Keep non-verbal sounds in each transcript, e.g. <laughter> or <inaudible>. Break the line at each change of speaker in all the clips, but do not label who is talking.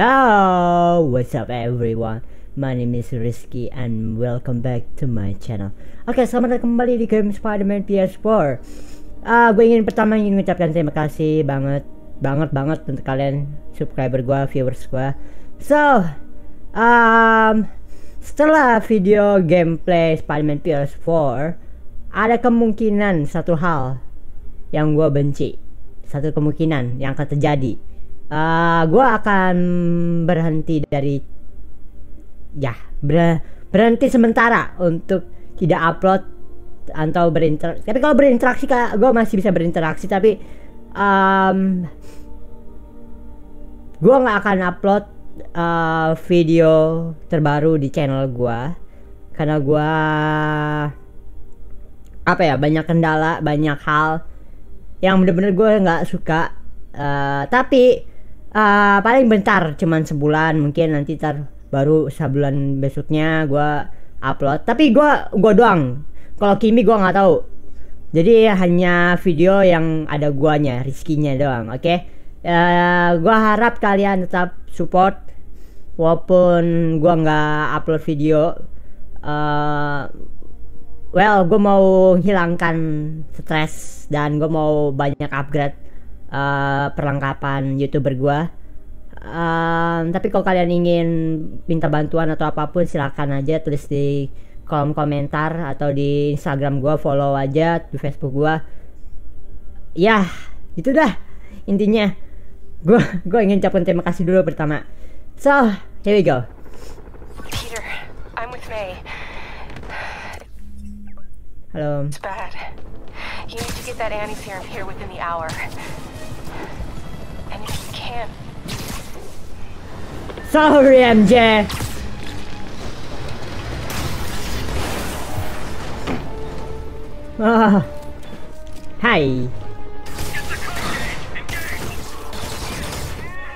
Hello, what's up everyone? My name is Rizky and welcome back to my channel. Oke, selamat datang kembali di game Spider-Man PS4. Ah, gue ingin pertama ingin mengucapkan terima kasih banget, banget banget untuk kalian subscriber gue, viewers gue. So, um, setelah video gameplay Spider-Man PS4, ada kemungkinan satu hal yang gue benci, satu kemungkinan yang akan terjadi uh, gue akan berhenti dari ya ber, berhenti sementara untuk tidak upload atau berinteraksi tapi kalau berinteraksi gue masih bisa berinteraksi tapi um, gue nggak akan upload uh, video terbaru di channel gue karena gue apa ya banyak kendala banyak hal yang bener-bener gue nggak suka. Uh, tapi uh, paling bentar cuman sebulan mungkin nanti tar baru sebulan besoknya gue upload. Tapi gue gue doang. Kalau Kimi gue nggak tahu. Jadi hanya video yang ada guanya rizkinya doang oke? Okay? uh, eh, gue harap kalian tetap support walaupun gue nggak upload video. Uh, well gue mau hilangkan stres dan gue mau banyak upgrade uh, perlengkapan youtuber gue uh, tapi kalau kalian ingin minta bantuan atau apa pun silahkan aja tulis di kolom komentar atau di Instagram gue follow aja di Facebook gue ya itu dah intinya. Gue gue ingin ucapkan terima kasih dulu pertama. So here we go.
Peter I'm with May.
Halo.
It's bad. You need to get that Annie serum here within the hour
Sorry, MJ. Ah. Hi.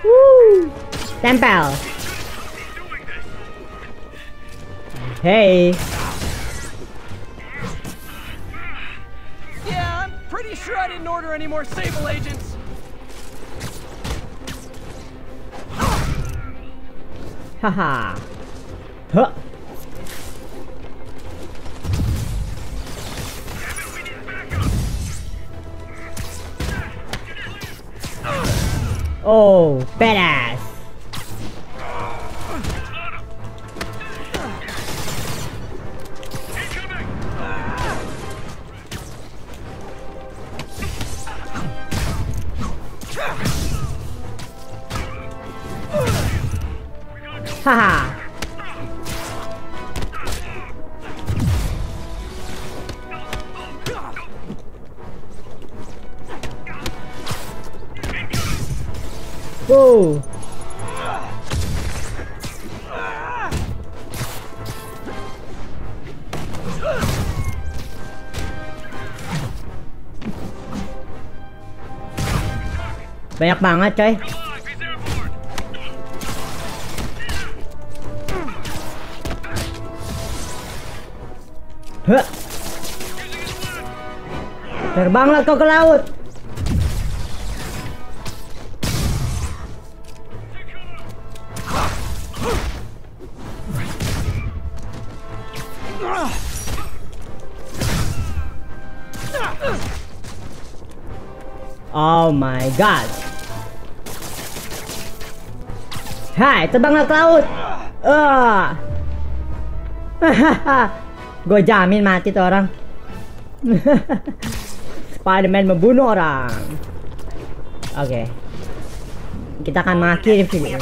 Woo! Temple. Hey.
Yeah, I'm pretty sure I didn't order any more Sable agents.
Haha. Huh. Oh, badass. Haha. Whoa. Banyak banget coy. Terbanglah kau ke laut. Oh my god. Hai, terbanglah ke laut. Ah. Uh. <laughs> Gue jamin mati tuh orang. <laughs> Spiderman membunuh orang. Oke. Okay. Kita akan mengakhiri video.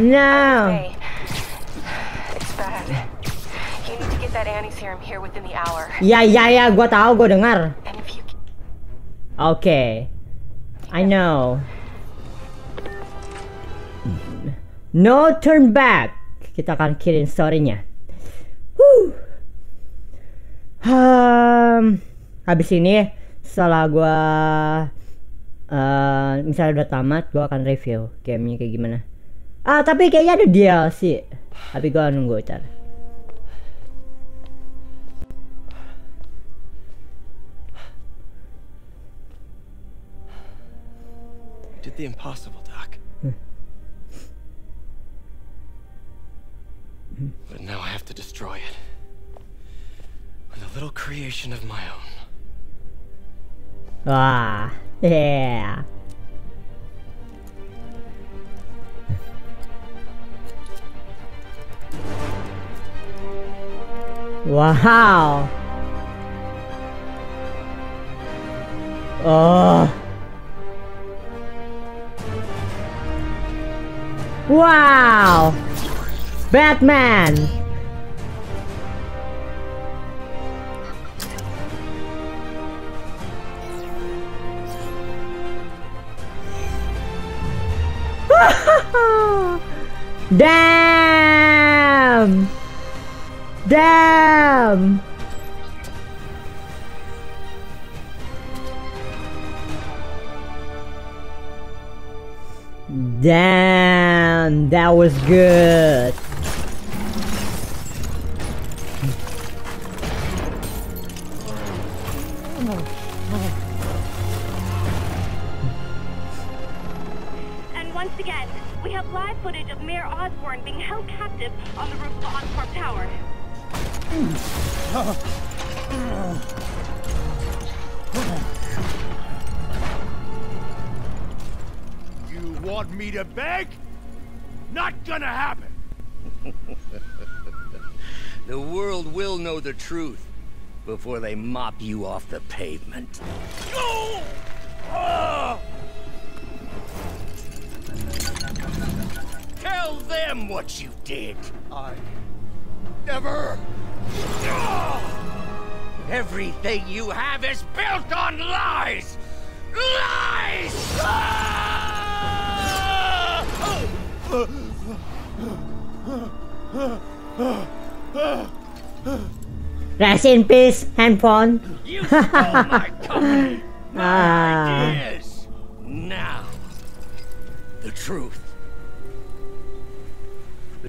No. Ya ya ya, gue tahu, gue dengar. Oke. Okay. I know. No turn back. Kita akan kirim storynya. Um, habis ini setelah gue uh, misalnya udah tamat, gue akan review gamenya kayak gimana. Ah tapi kayaknya ada DLC. Tapi gue nunggu cara.
did the impossible, but now I have to destroy it. With a little creation of my own.
Ah, yeah. Wow. Oh. Wow. Batman. <laughs> Damn! Damn! Damn, that was good.
Footage of Mayor Osborn being held captive on the roof of Oscorp Tower.
You want me to beg? Not gonna happen. <laughs>
The world will know the truth before they mop you off the pavement.
Go! Ah!
Tell them what you did.
I never.
Everything you have is built on lies! Lies!
Rest in peace, handphone.
You stole my <laughs> company, my
Ah.
ideas. Now, the truth.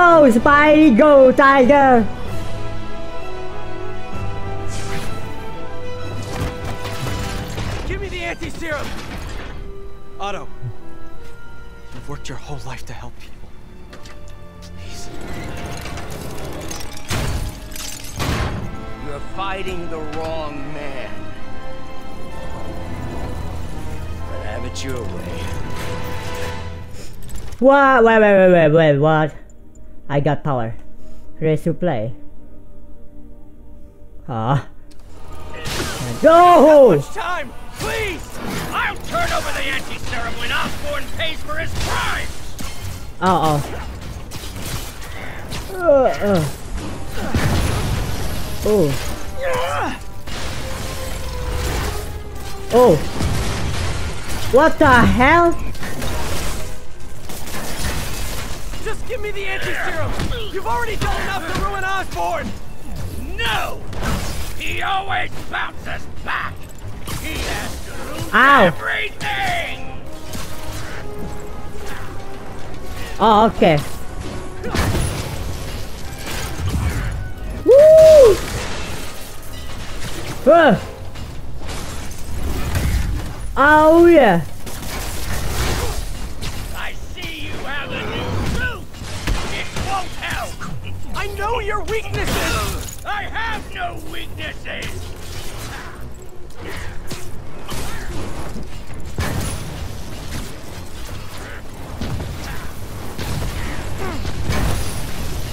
Go, Spidey! Go, Tiger!
Give me the anti-serum! Otto, you've worked your whole life to help people. Please.
You're fighting the wrong man. But have it your way.
What? Wait, wait, wait, wait, wait, what? I got power. Play. Ah. Go!
Time! Please!
I'll turn over the anti-serum when Osborn pays for his crimes!
Oh, oh. Uh, uh. Oh. Oh. What the hell?
Just give me the anti-serum! You've already done enough to ruin Osborn!
No! He always bounces back! He has to lose
Ow.
everything!
Oh, okay. Woo! Uh. Oh yeah.
Know your weaknesses!
I have no weaknesses!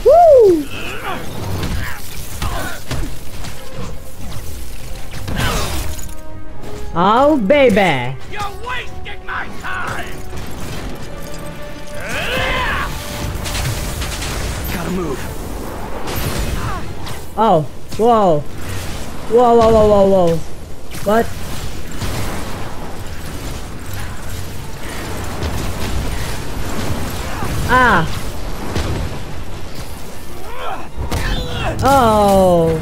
Woo! Oh baby. Oh, whoa. Whoa, whoa, whoa, whoa, whoa. What? Ah. Oh.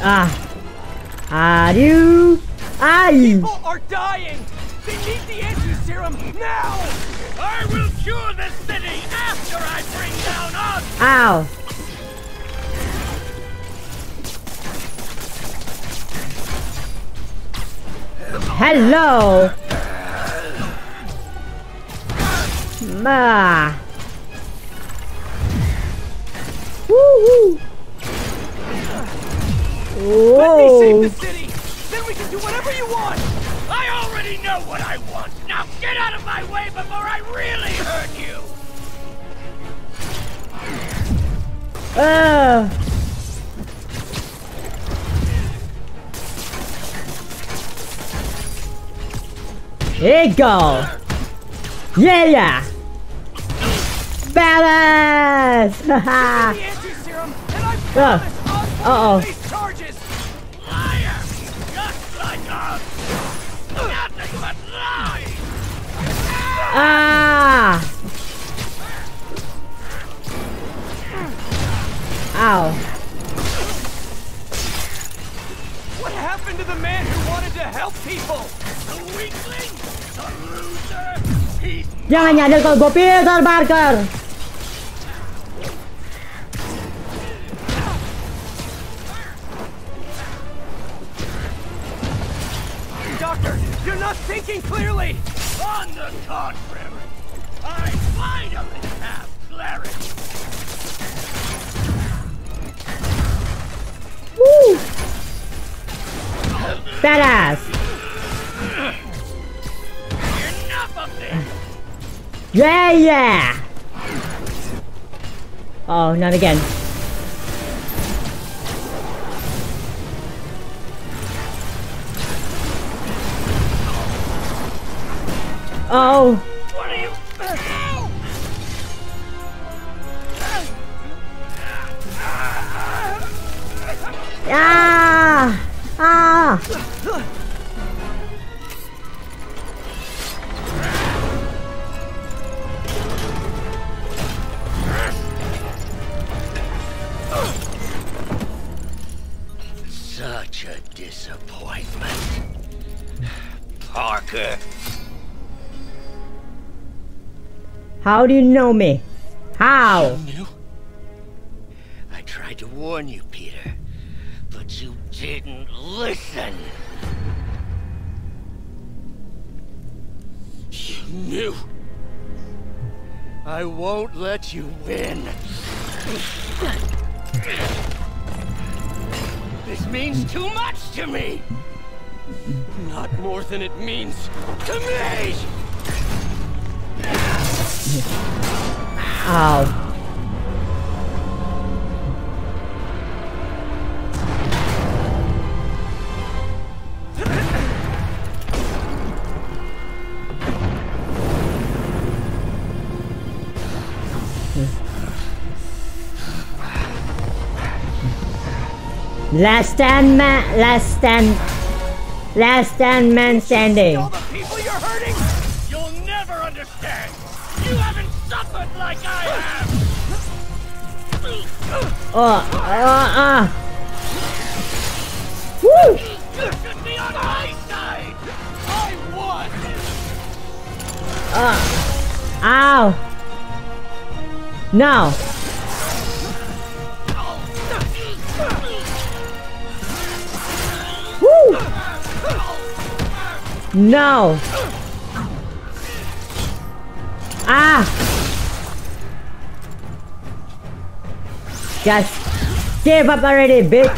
Ah. Are you? Are you?
People are dying! They need the anti-serum now!
I will cure the
Ow. Hello. Ma. Woo
Let me save the city! Then we can do whatever you want!
I already know what I want. Now get out of my way before I really hurt you.
Uh. Here you go. Yeah, yeah. Balance. Haha. <laughs>
The anti-serum, and I
Uh,
promise Osborn
Ow.
What happened to the man who wanted to help people?
The weakling! The loser! He's
Jangan nyadar kalau gue Peter Parker.
Doctor, you're not thinking clearly!
on the contrary. I finally have clarity.
Badass. Yeah, yeah. Oh, not again. Oh,
disappointment. <sighs> Parker.
How do you know me? How?
knew? I tried to warn you, Peter, but you didn't listen. You knew. I won't let you win. <laughs> This means too much to me.
Not more than it means.
To me!
Ow. Last stand man, last stand, last stand man standing.
All the people you're hurting?
You'll never understand. You haven't suffered like I have.
Oh, uh, uh. Woo!
You should be on my side.
I won!
Ow! No! No! Ah! Just give up already, bitch!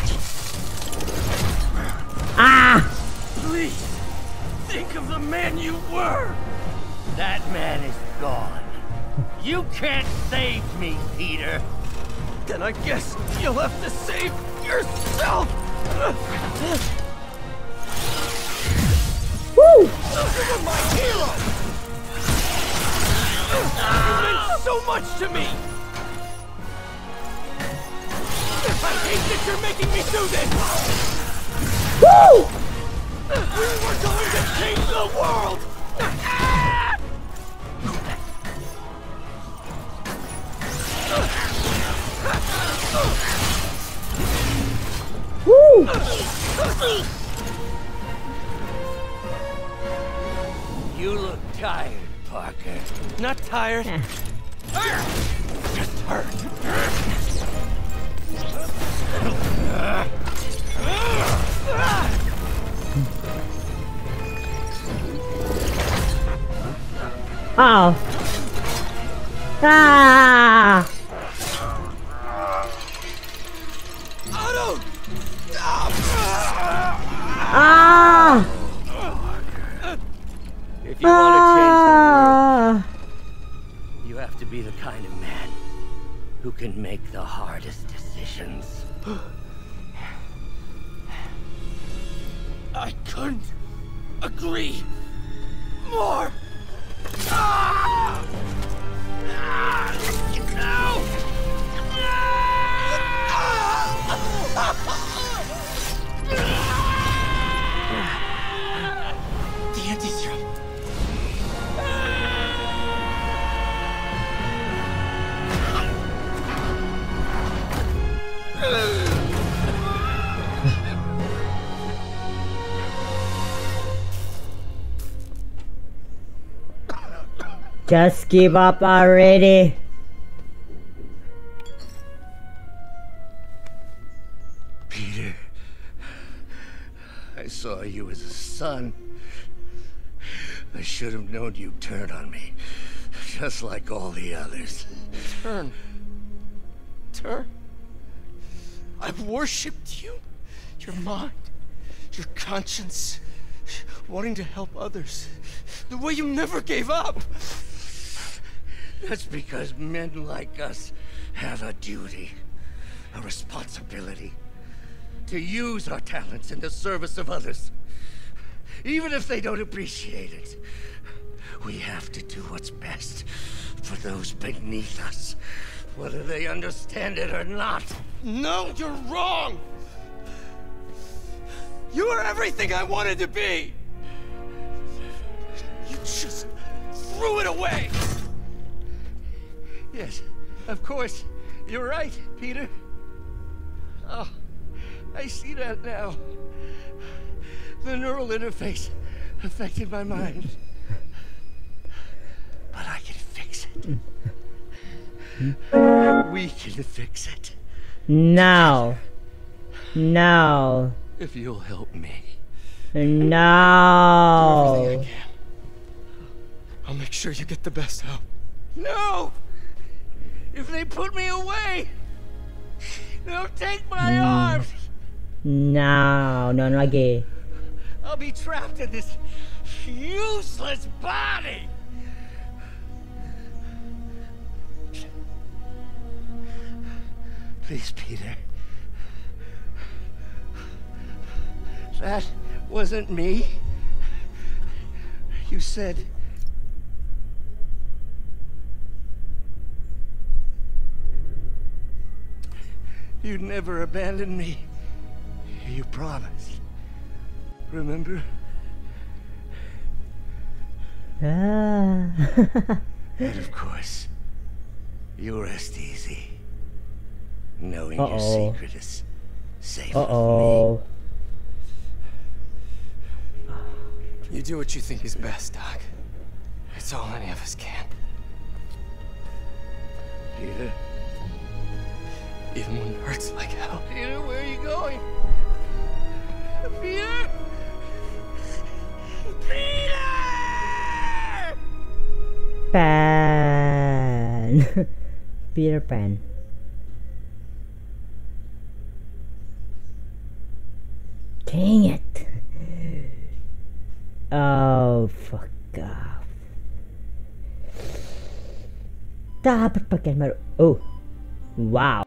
Ah!
Please, think of the man you were!
That man is gone. You can't save me, Peter.
Then I guess you'll have to save yourself!
Woo!
You were my hero! You meant so much to me! I hate that you're making me do this!
Woo!
We were going to change the world!
Woo!
You look tired, Parker.
Not tired. Just hurt.
Oh. Ah!
Otto!
Ah!
If you want to change
Ah!
the world, you have to be the kind of man who can make the hardest decisions. <gasps>
I couldn't agree more. Ah! Ah! No! The
Just give up already.
Peter, I saw you as a son. I should have known you'd turn on me, just like all the others.
Turn. Turn. I've worshipped you. Your mind. Your conscience. Wanting to help others. The way you never gave up.
That's because men like us have a duty, a responsibility, to use our talents in the service of others. Even if they don't appreciate it, we have to do what's best for those beneath us, whether they understand it or not.
No, you're wrong. You are everything I wanted to be. You just threw it away.
Yes, of course. You're right, Peter. Oh, I see that now. The neural interface affected my mind. But I can fix it. we can fix it.
No. No.
If you'll help me.
No.
Everything I can. I'll make sure you get the best help.
No! If they put me away, they'll take my mm. arms.
No. No lagi.
I'll be trapped in this useless body. Please, Peter. That wasn't me. You said. You'd never abandon me. You promised. Remember?
Ah. <laughs>
And of course, you rest easy. Knowing
Uh-oh.
your secret is safe
uh
with me.
oh.
You do what you think is best, Doc. It's all any of us can.
Peter,
Even when it hurts like hell.
Peter, where are you going? Peter! Peter!
Pan. <laughs> Peter Pan. Dang it. <laughs> Oh, fuck off. Dapat pakaian baru. Oh. Wow.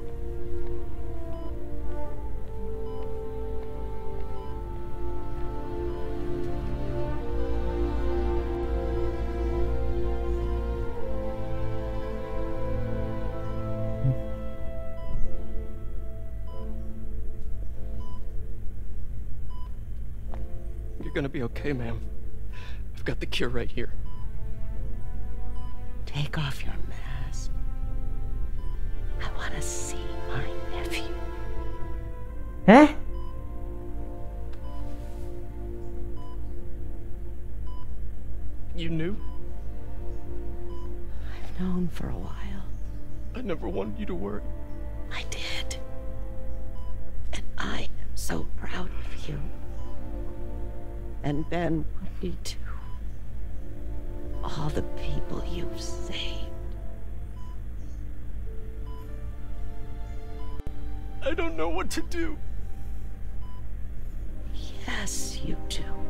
gonna be okay, ma'am. I've got the cure right here.
Take off your mask. I want to see my nephew.
eh?
You knew?
I've known for a while.
I never wanted you to worry.
And Ben would be too. All the people you've saved.
I don't know what to do.
Yes, you do.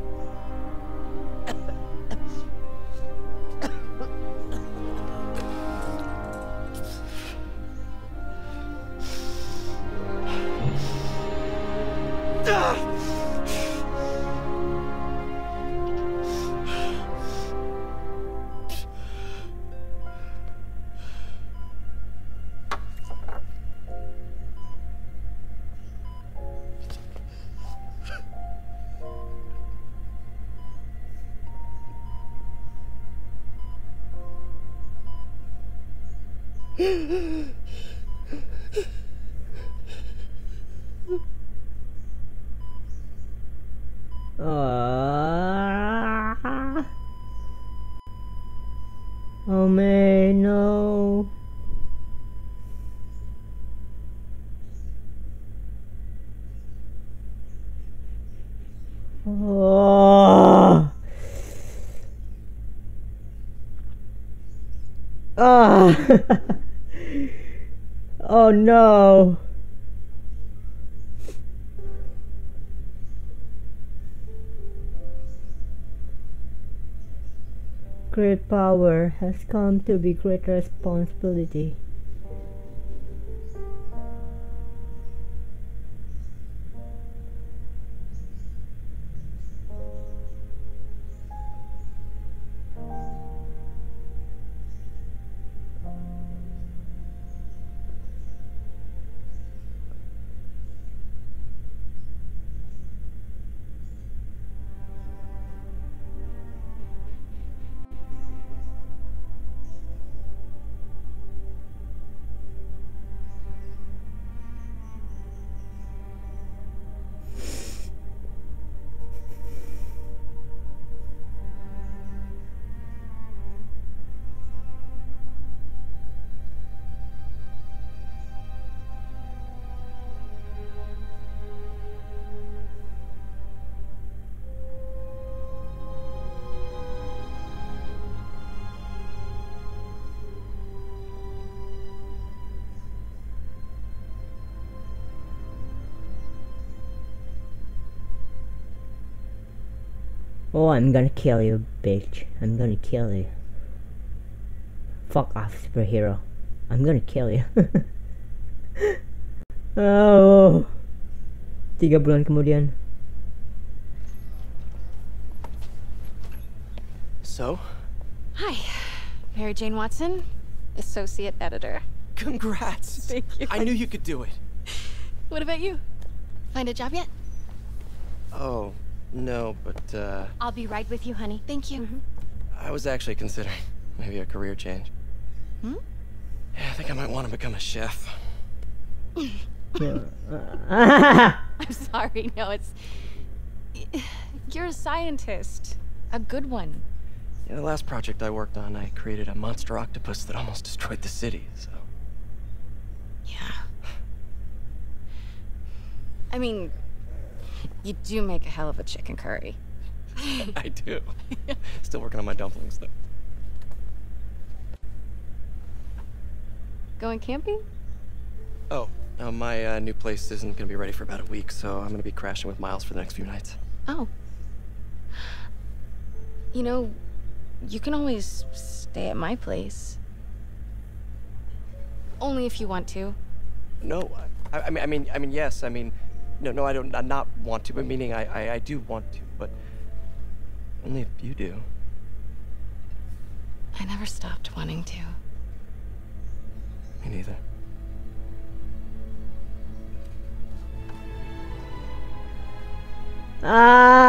Oh man, no. Oh. Ah. <laughs> Oh, no. Great power has come to be great responsibility. Oh, I'm gonna kill you, bitch. I'm gonna kill you. Fuck off, superhero. I'm gonna kill you. <laughs> oh. Tiga bulan kemudian.
So?
Hi, Mary Jane Watson, associate editor.
Congrats! <laughs>
Thank you.
I knew you could do it.
What about you? Find a job yet?
Oh, no, but uh,
I'll be right with you, honey. Thank you.
I was actually considering maybe a career change.
Hmm?
Yeah, I think I might want to become a chef. <laughs>
I'm sorry. No, it's. You're a scientist. A good one.
Yeah, the last project I worked on, I created a monster octopus that almost destroyed the city, so.
Yeah. I mean, you do make a hell of a chicken curry. <laughs>
I do. Still working on my dumplings, though.
Going camping?
Oh, uh, my uh, new place isn't gonna be ready for about a week, so I'm gonna be crashing with Miles for the next few nights.
Oh. You know, you can always stay at my place. Only if you want to.
No, I, I mean, I mean, I mean, yes. I mean, no, no, I don't. I not want to, but meaning I, I, I do want to, but only if you do.
I never stopped wanting to.
Me neither.
Ah.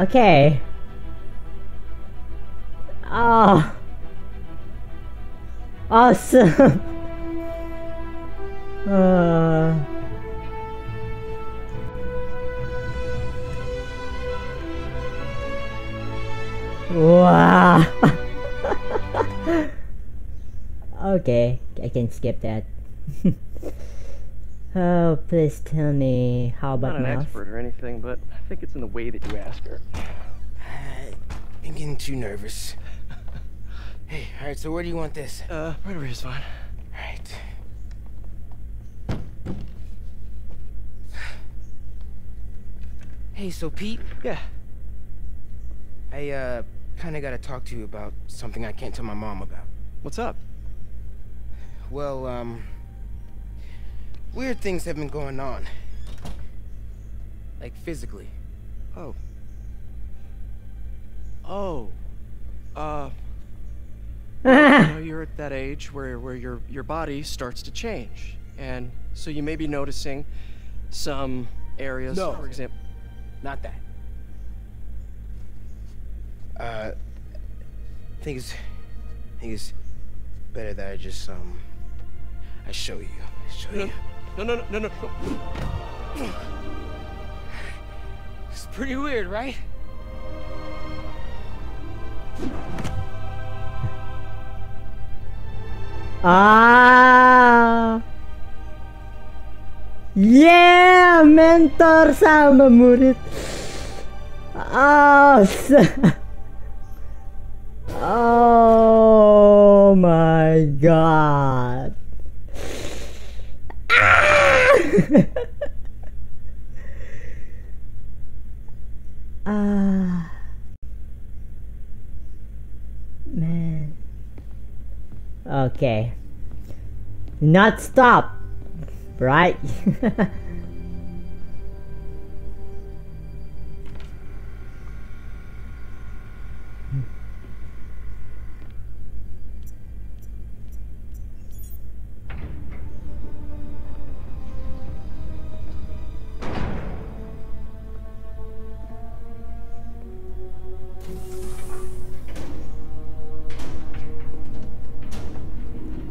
Okay. Oh. Awesome. Uh. Wow. <laughs> okay, I can skip that. <laughs> oh, please tell me how about
Not an
Miles?
expert or anything, but I think it's in the way that you ask her. <sighs>
I'm getting too nervous. <laughs> hey, alright, so where do you want this?
Uh, right over here's fine.
Alright. Hey, so Pete?
Yeah.
I, uh, kinda gotta talk to you about something I can't tell my mom about.
What's up?
Well, um... Weird things have been going on. Like, physically.
Oh. Oh. Uh. <laughs> you know, you're at that age where where your your body starts to change, and so you may be noticing some areas,
No.
for example.
Not that. Uh... I think it's... I think it's better that I just, um... I show you. I show
No,
you.
no, no, no, no, no.
It's pretty weird, right?
Ah. Yeah, mentor sama murid. Awesome. Oh my god. Ah! ah. Man. Okay. Not stop. Right? <laughs>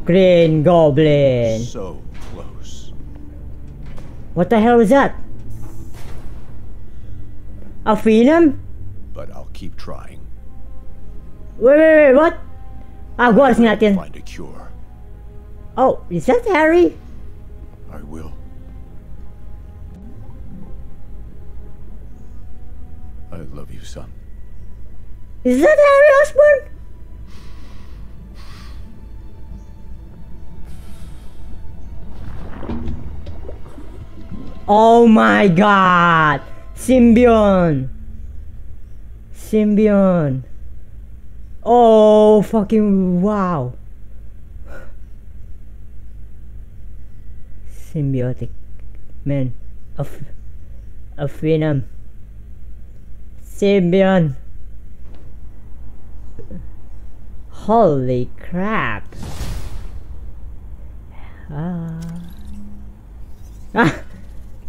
Green Goblin.
So.
What the hell is that? A Venom?
But I'll keep trying.
Wait, wait, wait, what? Ah, gua harus ngeliatin.
Find a cure.
Oh, is that Harry?
I will. I love you, son.
Is that Harry Osborn? Oh my god! Symbion! Symbion! Oh, fucking wow! Symbiotic. Man. A, f- a Venom. Symbion! Holy crap! Ah. Ah!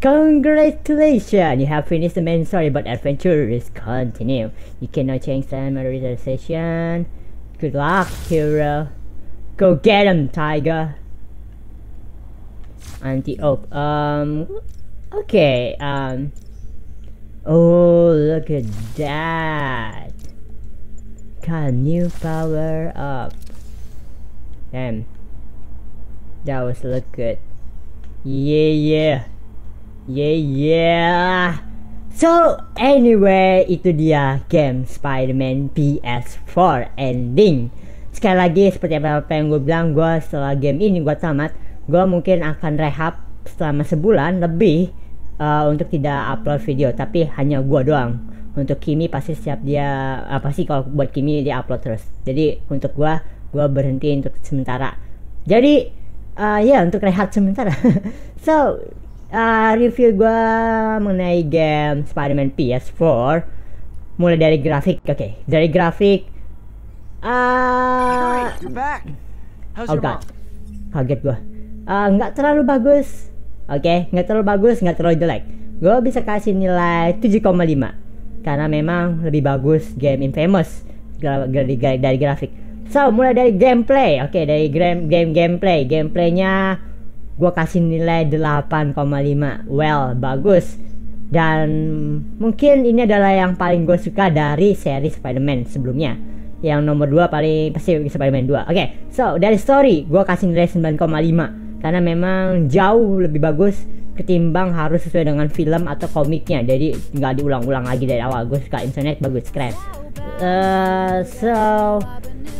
Congratulations! You have finished the main story, but adventure is continue. You cannot change time or realization. Good luck, hero. Go get him, tiger. Anti oak. Um. Okay. Um. Oh, look at that. Got a new power up. Damn. That was look good. Yeah, yeah. Yeah, yeah. So, anyway, itu dia game Spider-Man PS4 ending. Sekali lagi, seperti apa, apa yang gue bilang, gue setelah game ini gue tamat, gue mungkin akan rehab selama sebulan lebih uh, untuk tidak upload video, tapi hanya gue doang. Untuk Kimi pasti setiap dia apa sih kalau buat Kimi dia upload terus. Jadi untuk gue, gue berhenti untuk sementara. Jadi uh, ya untuk rehat sementara. <laughs> so uh, review gue mengenai game Spider-Man PS4 mulai dari grafik oke. Okay. dari grafik uh, oh god. kaget gue uh, nggak terlalu bagus. Oke okay? nggak terlalu bagus nggak terlalu jelek. Gue bisa kasih nilai 7,5 karena memang lebih bagus game Infamous gra- gra- dari, dari grafik. So mulai dari gameplay. Oke okay, dari game game gameplay. Gameplaynya gue kasih nilai 8,5 well bagus. Dan mungkin ini adalah yang paling gue suka dari seri Spider-Man sebelumnya. Yang nomor 2 paling pasti Spider-Man 2 oke okay, so dari story gue kasih nilai 9,5 karena memang jauh lebih bagus ketimbang harus sesuai dengan film atau komiknya. Jadi nggak diulang-ulang lagi dari awal. Gue suka internet bagus keren. Uh, so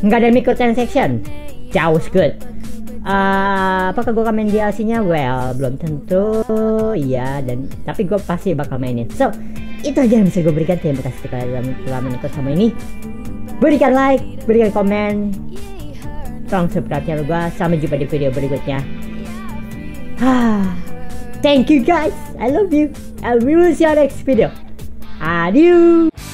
nggak ada microtransaction. Jauh good Uh, apakah gue akan main DLC-nya? Well, belum tentu. Iya, dan tapi gue pasti bakal mainin. So, itu aja yang bisa gue berikan. Terima kasih telah, telah menonton sama ini. Berikan like, berikan komen. Tolong subscribe channel gue. Sampai jumpa di video berikutnya. Thank you guys. I love you. And we will see you next video. Adieu.